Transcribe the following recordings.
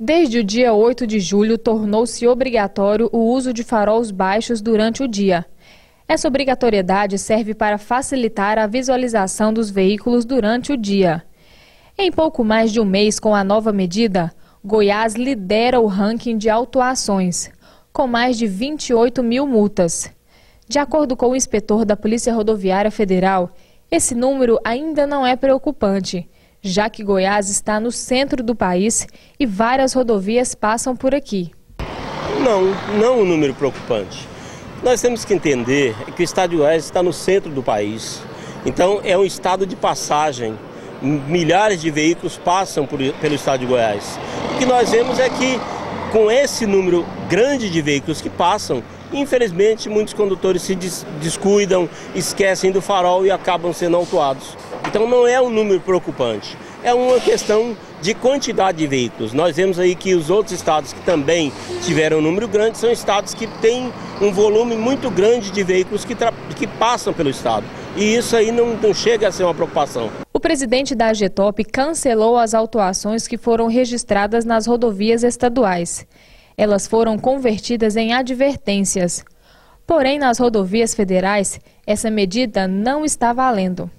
Desde o dia 8 de julho, tornou-se obrigatório o uso de faróis baixos durante o dia. Essa obrigatoriedade serve para facilitar a visualização dos veículos durante o dia. Em pouco mais de um mês com a nova medida, Goiás lidera o ranking de autuações, com mais de 28 mil multas. De acordo com o inspetor da Polícia Rodoviária Federal, esse número ainda não é preocupante já que Goiás está no centro do país e várias rodovias passam por aqui. Não, não um número preocupante. Nós temos que entender que o estado de Goiás está no centro do país. Então é um estado de passagem. Milhares de veículos passam por, pelo estado de Goiás. O que nós vemos é que com esse número grande de veículos que passam, infelizmente muitos condutores se descuidam, esquecem do farol e acabam sendo autuados. Então não é um número preocupante, é uma questão de quantidade de veículos. Nós vemos aí que os outros estados que também tiveram um número grande são estados que têm um volume muito grande de veículos que, que passam pelo estado. E isso aí não, não chega a ser uma preocupação. O presidente da AGETOP cancelou as autuações que foram registradas nas rodovias estaduais. Elas foram convertidas em advertências. Porém, nas rodovias federais, essa medida não está valendo.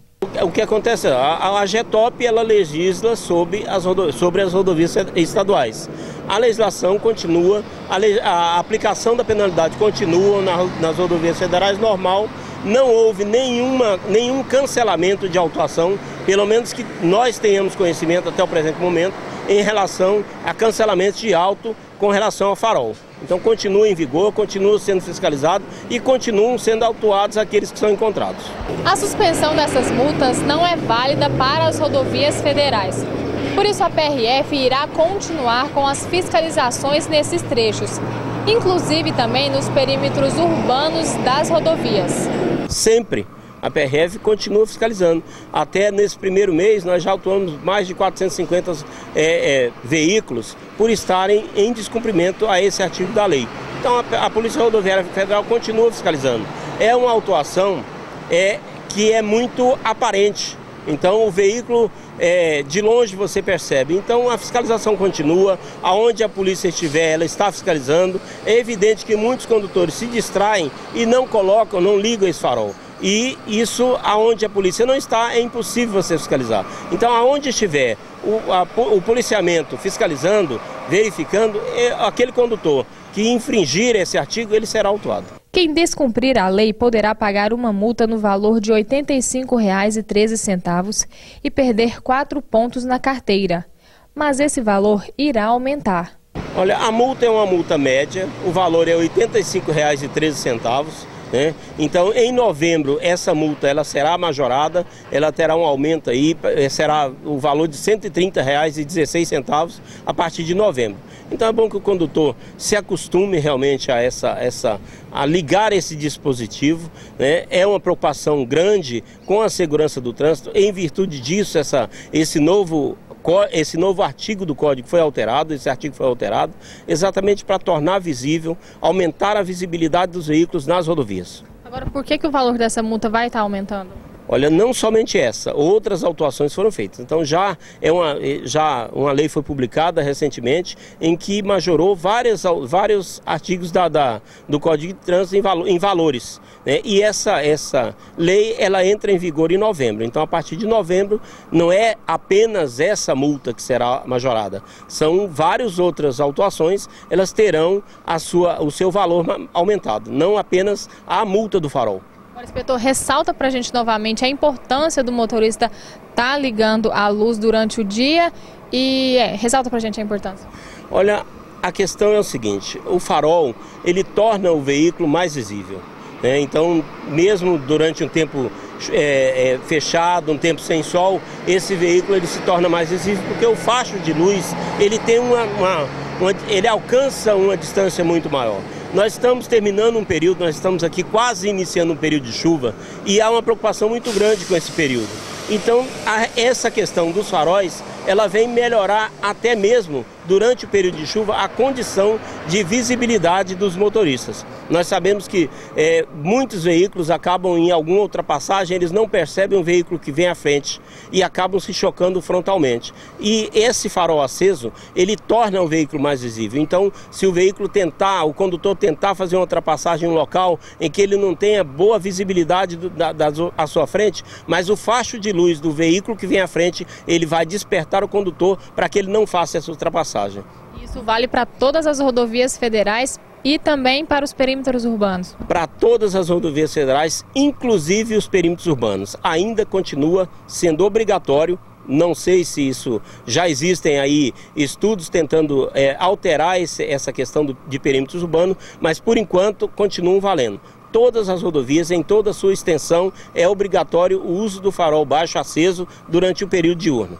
O que acontece? A, a GETOP ela legisla sobre as, sobre as rodovias estaduais. A legislação continua, a, a aplicação da penalidade continua na, nas rodovias federais normal. Não houve nenhuma, nenhum cancelamento de autuação, pelo menos que nós tenhamos conhecimento até o presente momento, em relação a cancelamento de auto com relação ao farol. Então continua em vigor, continua sendo fiscalizado e continuam sendo autuados aqueles que são encontrados. A suspensão dessas multas não é válida para as rodovias federais. Por isso a PRF irá continuar com as fiscalizações nesses trechos, inclusive também nos perímetros urbanos das rodovias. Sempre a PRF continua fiscalizando. Até nesse primeiro mês, nós já autuamos mais de 450 é, é, veículos por estarem em descumprimento a esse artigo da lei. Então, a, a Polícia Rodoviária Federal continua fiscalizando. É uma autuação é, que é muito aparente. Então, o veículo, é, de longe você percebe. Então, a fiscalização continua. Aonde a polícia estiver, ela está fiscalizando. É evidente que muitos condutores se distraem e não colocam, não ligam esse farol e isso aonde a polícia não está é impossível você fiscalizar. Então aonde estiver o, a, o policiamento fiscalizando, verificando, é aquele condutor que infringir esse artigo, ele será autuado. Quem descumprir a lei poderá pagar uma multa no valor de R$ 85,13 e perder quatro pontos na carteira. Mas esse valor irá aumentar. Olha, a multa é uma multa média, o valor é R$ 85,13 né? Então, em novembro, essa multa ela será majorada, ela terá um aumento aí, eh, será o valor de R$ 130,16 a partir de novembro. Então é bom que o condutor se acostume realmente a essa, essa a ligar esse dispositivo. Né? É uma preocupação grande com a segurança do trânsito. Em virtude disso, essa, esse novo esse novo artigo do código foi alterado, esse artigo foi alterado exatamente para tornar visível, aumentar a visibilidade dos veículos nas rodovias. Agora, por que, que o valor dessa multa vai estar aumentando? Olha, não somente essa, outras autuações foram feitas. Então já é uma, já uma lei foi publicada recentemente em que majorou várias, vários artigos da, da do Código de Trânsito em, valo, em valores. Né? E essa, essa lei ela entra em vigor em novembro. Então a partir de novembro não é apenas essa multa que será majorada, são várias outras autuações, elas terão a sua, o seu valor aumentado, não apenas a multa do farol. Agora, inspetor, ressalta para a gente novamente a importância do motorista estar tá ligando a luz durante o dia e é, ressalta para a gente a importância. Olha, a questão é o seguinte, o farol, ele torna o veículo mais visível. Né? Então, mesmo durante um tempo é, é, fechado, um tempo sem sol, esse veículo ele se torna mais visível porque o facho de luz ele tem uma, uma, uma ele alcança uma distância muito maior. Nós estamos terminando um período, nós estamos aqui quase iniciando um período de chuva e há uma preocupação muito grande com esse período. Então, essa questão dos faróis ela vem melhorar até mesmo durante o período de chuva a condição de visibilidade dos motoristas. Nós sabemos que é, muitos veículos acabam em alguma ultrapassagem, eles não percebem um veículo que vem à frente e acabam se chocando frontalmente. E esse farol aceso, ele torna o veículo mais visível. Então, se o veículo tentar, o condutor tentar fazer uma ultrapassagem em um local em que ele não tenha boa visibilidade do, da, da, à sua frente, mas o facho de luz do veículo que vem à frente, ele vai despertar o condutor para que ele não faça essa ultrapassagem. Isso vale para todas as rodovias federais e também para os perímetros urbanos? Para todas as rodovias federais, inclusive os perímetros urbanos. Ainda continua sendo obrigatório não sei se isso já existem aí estudos tentando é, alterar esse, essa questão do, de perímetros urbanos, mas por enquanto continuam valendo. Todas as rodovias, em toda a sua extensão, é obrigatório o uso do farol baixo aceso durante o período diurno.